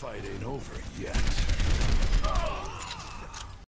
fight ain't over yet.